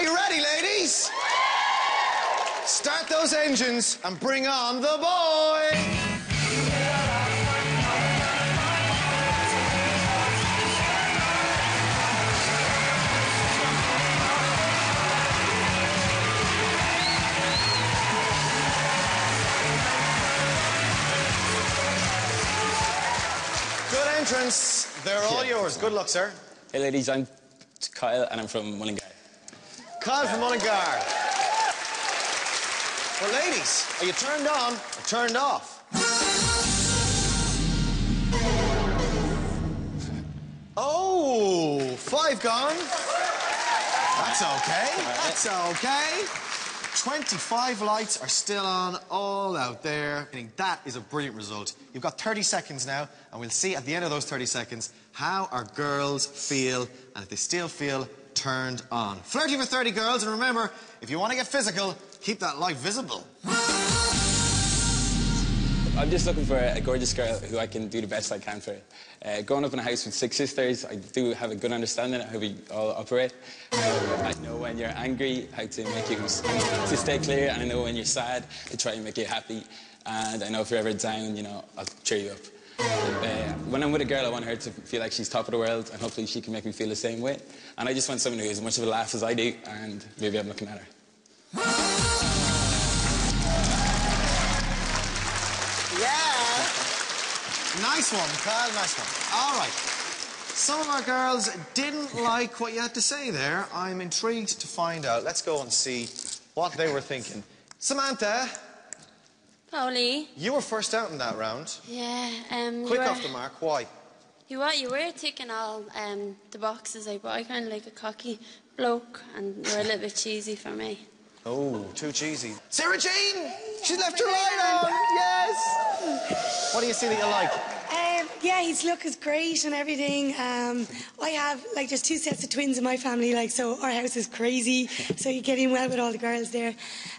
Are you ready, ladies? Start those engines and bring on the boy. Good entrance. They're all yours. Good luck, sir. Hey ladies, I'm Kyle and I'm from Mullingar. Mullingar. Well, ladies, are you turned on or turned off? Oh, five gone. That's okay. That's okay. 25 lights are still on all out there. I think that is a brilliant result. You've got 30 seconds now, and we'll see at the end of those 30 seconds how our girls feel and if they still feel turned on. Flirty for 30 girls, and remember, if you want to get physical, keep that light visible. I'm just looking for a gorgeous girl who I can do the best I can for. Uh, growing up in a house with six sisters, I do have a good understanding of how we all operate. I know when you're angry, how to make you to stay clear, and I know when you're sad, to try and make you happy. And I know if you're ever down, you know, I'll cheer you up. Uh, when I'm with a girl, I want her to feel like she's top of the world, and hopefully she can make me feel the same way. And I just want someone who has as much of a laugh as I do, and maybe I'm looking at her. Yeah. Nice one, Kyle. Nice one. All right. Some of our girls didn't like what you had to say there. I'm intrigued to find out. Let's go and see what they were thinking. Samantha, Polly. you were first out in that round. Yeah, um. Quick were, off the mark. Why? You were, you were ticking all um, the boxes, like, but I kind of like a cocky bloke, and you were a little bit cheesy for me. Oh, too cheesy. Sarah Jane! She's left her light on! Yes! What do you see that you like? His look is great and everything. Um, I have like there's two sets of twins in my family, like so our house is crazy. so you get in well with all the girls there.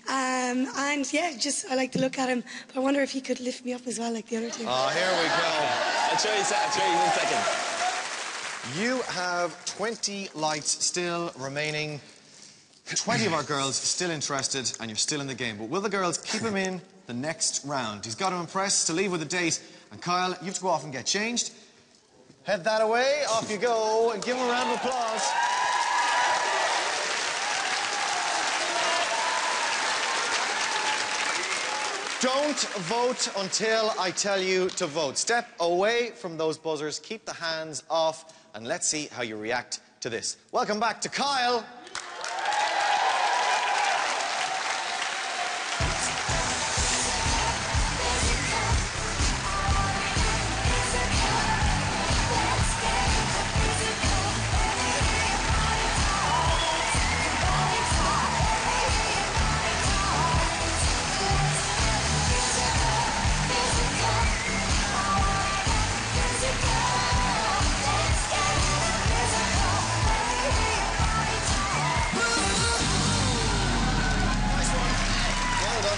Um, and yeah, just I like to look at him. But I wonder if he could lift me up as well, like the other two. Oh, here we go. I'll show you, I'll show you a second. You have 20 lights still remaining. 20 of our girls still interested, and you're still in the game. But will the girls keep him in the next round? He's got to impress to leave with a date. And Kyle, you have to go off and get changed. Head that away, off you go, and give him a round of applause. Don't vote until I tell you to vote. Step away from those buzzers, keep the hands off, and let's see how you react to this. Welcome back to Kyle.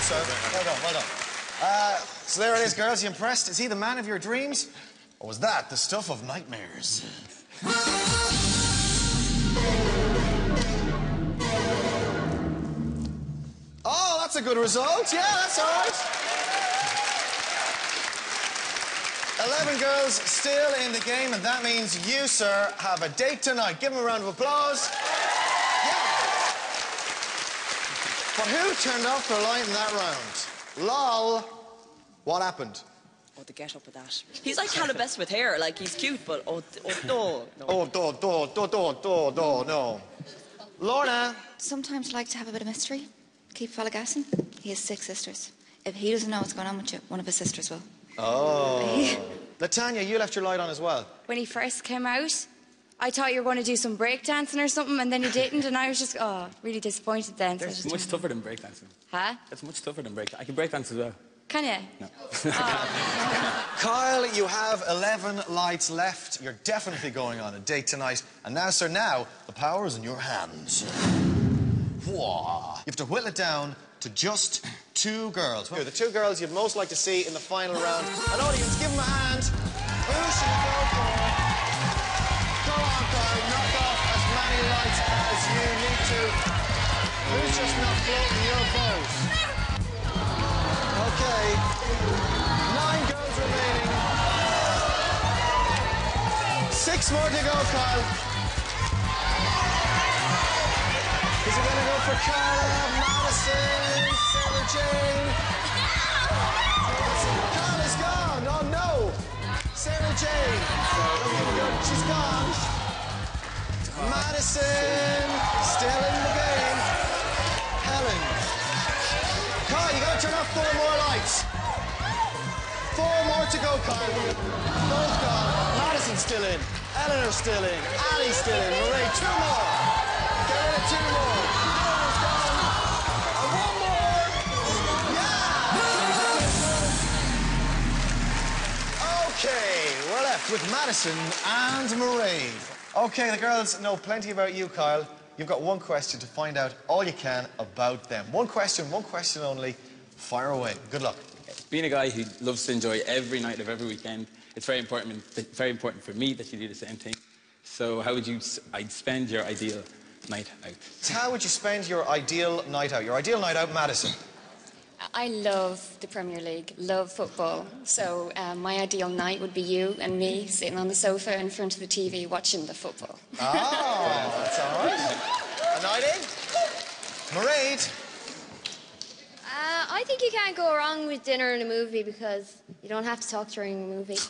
Sir. Well done, well done. Uh, so there it is, girls. You impressed? Is he the man of your dreams? Or was that the stuff of nightmares? Oh, that's a good result. Yeah, that's all right. 11 girls still in the game, and that means you, sir, have a date tonight. Give him a round of applause. Yeah. But who turned off the light in that round? Lol. What happened? Oh, the get up with that. He's like Callum Best with hair. Like, he's cute, but oh, oh no. no. Oh, do, do, do, do, do, do, no. Lorna. Sometimes I like to have a bit of mystery. Keep fella guessing. He has six sisters. If he doesn't know what's going on with you, one of his sisters will. Oh. Latanya, you left your light on as well. when he first came out, I thought you were going to do some breakdancing or something, and then you didn't, and I was just, oh, really disappointed then. So It's just much tougher than breakdancing. Huh? It's much tougher than breakdancing. I can breakdance as well. Can you? No. Kyle, you have 11 lights left. You're definitely going on a date tonight. And now, sir, now the power is in your hands. Whoa. You have to whittle it down to just two girls. Here, the two girls you'd most like to see in the final round. An audience, give them a hand. Who should you go for? Kyle. Knock off as many lights as you need to. Who's just not floating your boat? Okay. Nine girls remaining. Six more to go, Kyle. Is it gonna go for Carla, Madison, Sarah Jane? Carla's gone. Oh no. Sarah Jane. She's gone. Madison still in the game. Helen. Kyle, you gotta turn off four more lights. Four more to go, Kyle. Both gone. Madison's still in. Eleanor's still in. Ali's still in. Marie, two more. Get of two more. We're left with Madison and Marie. Okay, the girls know plenty about you, Kyle. You've got one question to find out all you can about them. One question, one question only. Fire away. Good luck. Being a guy who loves to enjoy every night of every weekend, it's very important, very important for me that you do the same thing. So how would you I'd spend your ideal night out? How would you spend your ideal night out? Your ideal night out, Madison. I love the Premier League, love football. So um, my ideal night would be you and me sitting on the sofa in front of the TV watching the football. Oh, that's all right. A night in? Mairead. Uh, I think you can't go wrong with dinner and a movie because you don't have to talk during a movie.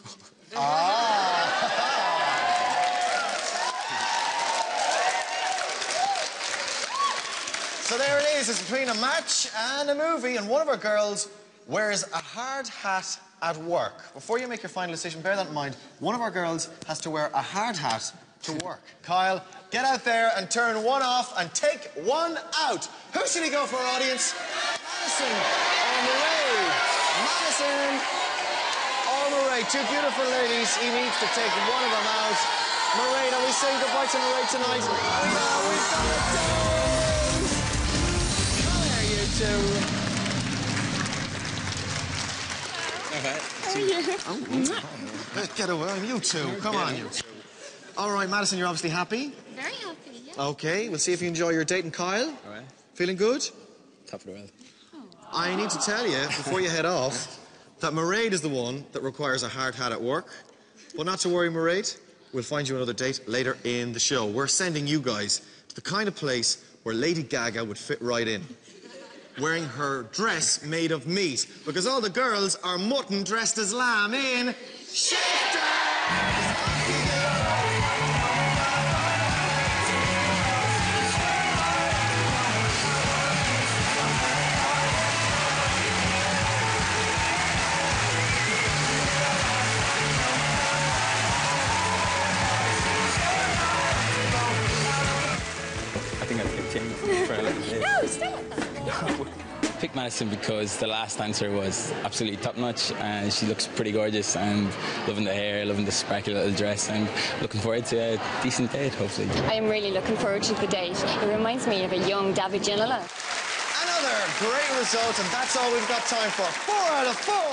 So there it is. It's between a match and a movie, and one of our girls wears a hard hat at work. Before you make your final decision, bear that in mind. One of our girls has to wear a hard hat to work. Kyle, get out there and turn one off and take one out. Who should he go for, audience? Madison or Murray? Madison or Murray? Two beautiful ladies. He needs to take one of them out. Murray, are we saying goodbye to Murray tonight? We've got it. Let's get away. You two. Come on, you two. All right, Madison, you're obviously happy. Very happy, yeah. Okay, we'll see if you enjoy your date. And Kyle, All right. feeling good? Top of the world. Oh. I need to tell you before you head off that Mairead is the one that requires a hard hat at work. But not to worry, Mairead. We'll find you another date later in the show. We're sending you guys to the kind of place where Lady Gaga would fit right in. Wearing her dress made of meat. Because all the girls are mutton dressed as lamb in I think I'd continue for a little bit. No, stay like. Pick Madison because the last answer was absolutely top notch and she looks pretty gorgeous and loving the hair, loving the sparkly little dress and looking forward to a decent date hopefully. I am really looking forward to the date. It reminds me of a young David Ginola. Another great result, and that's all we've got time for. Four out of four.